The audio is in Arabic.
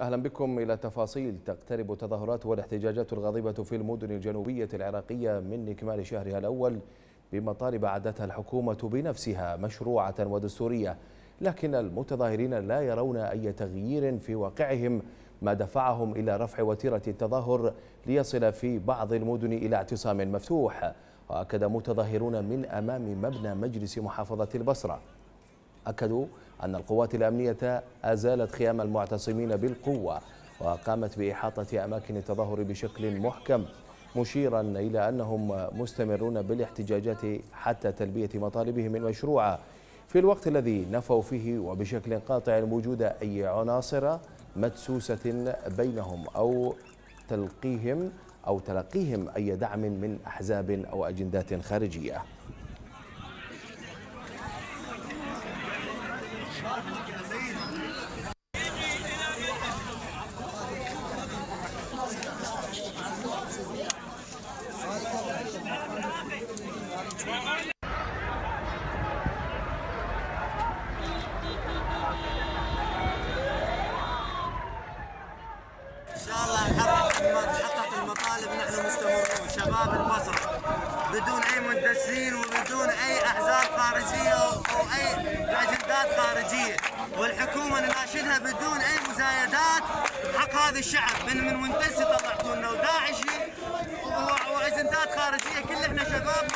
أهلا بكم إلى تفاصيل تقترب تظاهرات والاحتجاجات الغاضبة في المدن الجنوبية العراقية من إكمال شهرها الأول بمطالب عدتها الحكومة بنفسها مشروعة ودستورية. لكن المتظاهرين لا يرون أي تغيير في واقعهم ما دفعهم إلى رفع وتيرة التظاهر ليصل في بعض المدن إلى اعتصام مفتوح. وأكد متظاهرون من أمام مبنى مجلس محافظة البصرة. أكدوا أن القوات الأمنية أزالت خيام المعتصمين بالقوة وقامت بإحاطة أماكن التظاهر بشكل محكم مشيرا إلى أنهم مستمرون بالاحتجاجات حتى تلبية مطالبهم المشروعة. في الوقت الذي نفوا فيه وبشكل قاطع وجود أي عناصر مدسوسة بينهم أو تلقيهم أو تلقيهم أي دعم من أحزاب أو أجندات خارجية. بدون أي مندسين وبدون أي أحزاب خارجية اجندات خارجية والحكومة نناشدها بدون أي مزايدات. حق هذا الشعب من من مندس طلعتوا لنا وداعشي واجندات خارجية كل إحنا شباب